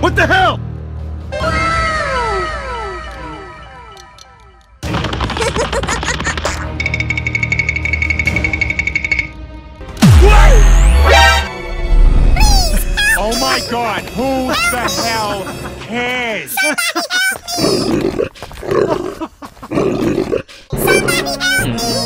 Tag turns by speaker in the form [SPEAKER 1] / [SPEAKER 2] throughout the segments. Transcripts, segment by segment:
[SPEAKER 1] What the hell?
[SPEAKER 2] Oh my god, who the hell cares?
[SPEAKER 3] Gamma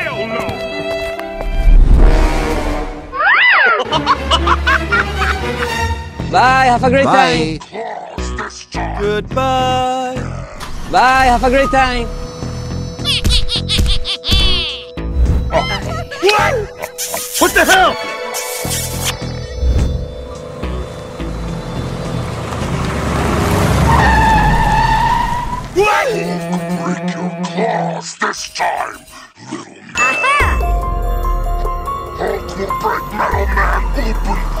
[SPEAKER 4] Bye, have a great
[SPEAKER 5] Bye.
[SPEAKER 3] Time!
[SPEAKER 5] Goodbye.
[SPEAKER 4] Bye, have a great time.
[SPEAKER 1] What? What the hell? What?
[SPEAKER 3] Break your claws this time, little man! Hulk will break Metal Man open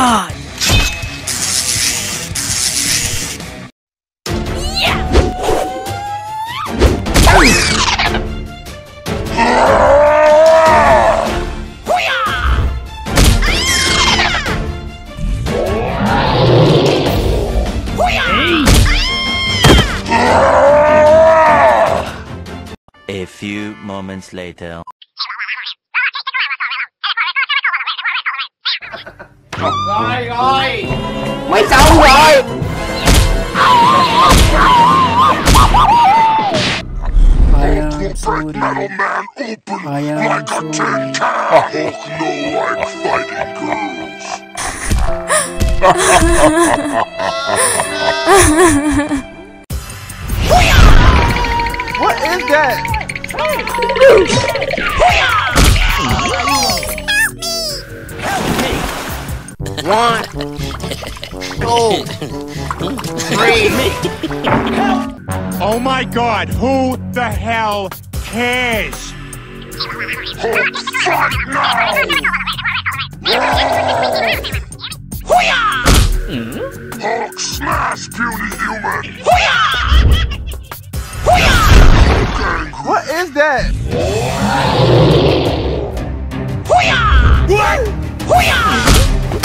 [SPEAKER 4] god.
[SPEAKER 6] A few moments later.
[SPEAKER 3] Rồi rồi Mày rồi I am sorry. I am no, I'm fighting girls.
[SPEAKER 5] what is that?
[SPEAKER 4] One, two, three.
[SPEAKER 2] Oh my god, who the hell cares?
[SPEAKER 3] Hulk, fight now! Hulk smash puny human! Hulk angry!
[SPEAKER 5] What is that? What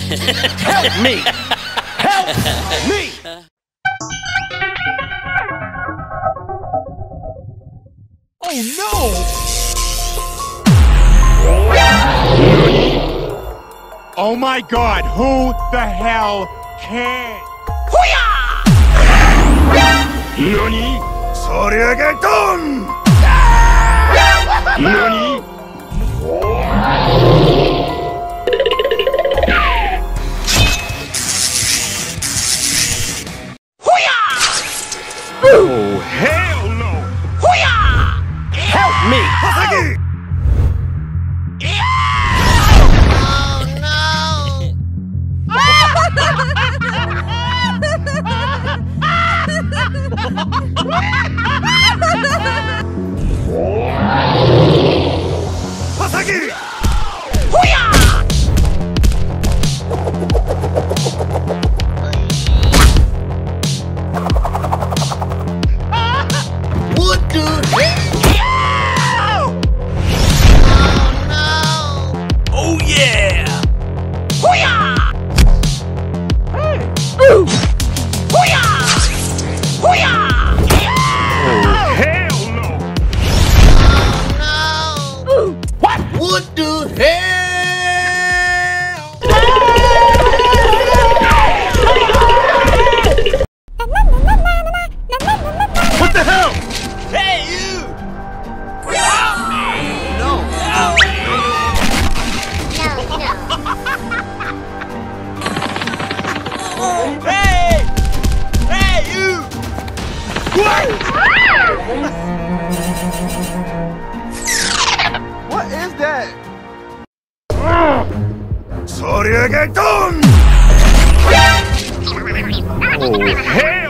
[SPEAKER 1] Help me! Help me! Oh no!
[SPEAKER 2] Oh my god, who the hell cares?
[SPEAKER 1] Nani? Soryageddon! Nani?
[SPEAKER 2] Oh, Hey! Hey, you!
[SPEAKER 1] What?
[SPEAKER 5] What is that?
[SPEAKER 1] Sorry again!
[SPEAKER 2] Oh, hell!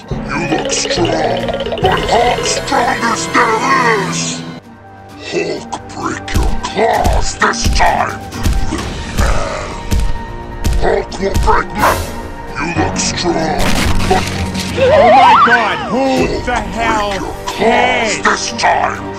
[SPEAKER 3] You look strong, but Hulk strongest there is! Hulk, break your claws this time, little man! Hulk will break my... You look strong, but
[SPEAKER 2] Oh my god, who
[SPEAKER 3] Hulk
[SPEAKER 2] the hell
[SPEAKER 3] break your claws this time,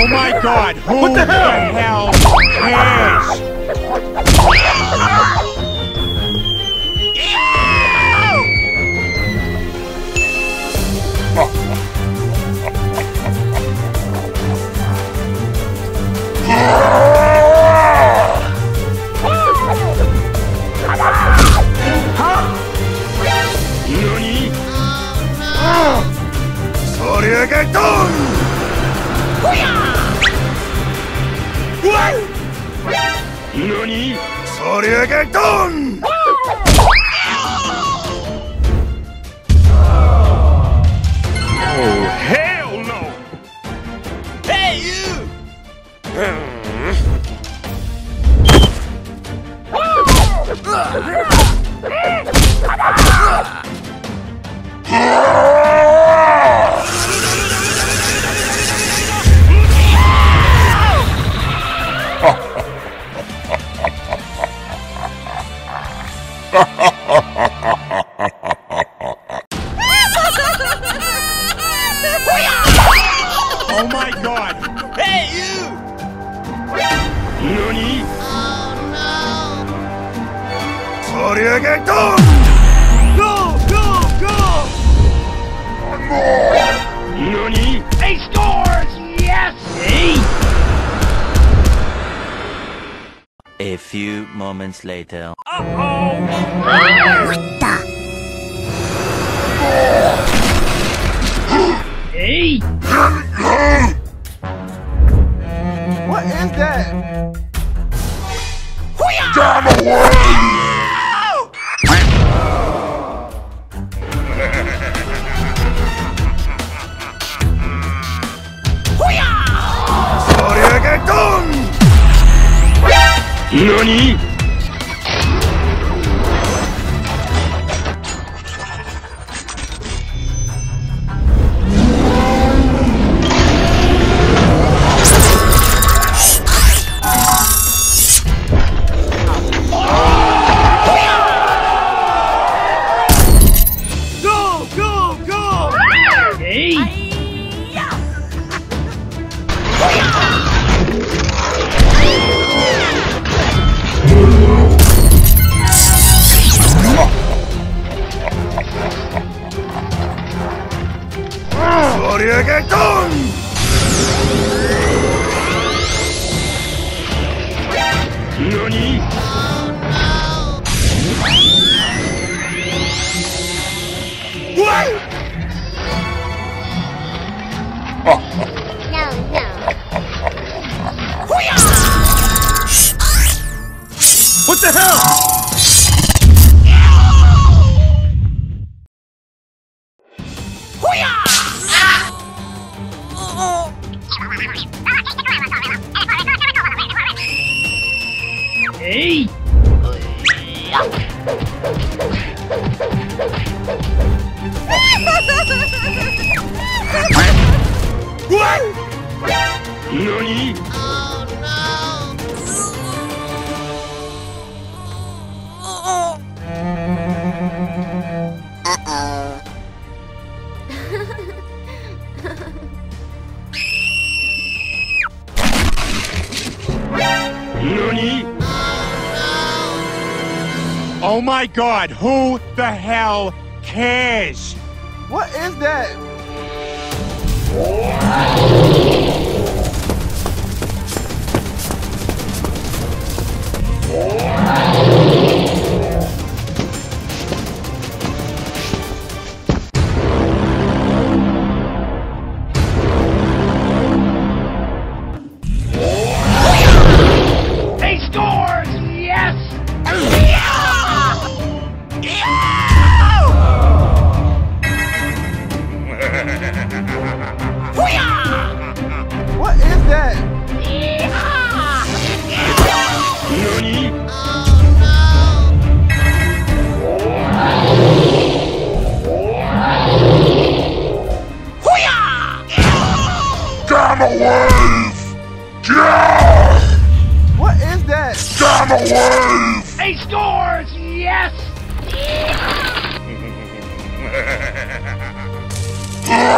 [SPEAKER 2] Oh my god, who the hell, cares? NANI?
[SPEAKER 1] Horyageddon!
[SPEAKER 2] NANI?
[SPEAKER 1] Horyageddon!
[SPEAKER 2] Oh,
[SPEAKER 6] moments later.
[SPEAKER 2] Hey!
[SPEAKER 5] What is that?
[SPEAKER 3] Damn away!
[SPEAKER 1] Horyageddon!
[SPEAKER 2] NANI? Hey!
[SPEAKER 1] Horyageddon!
[SPEAKER 2] NANI?
[SPEAKER 1] What
[SPEAKER 2] NANI? NANI? Oh my god, who the hell cares?
[SPEAKER 5] What is that?
[SPEAKER 3] Oh! Wave! Yeah!
[SPEAKER 5] What is that?
[SPEAKER 3] Gamma wave!
[SPEAKER 7] He scores! Yes!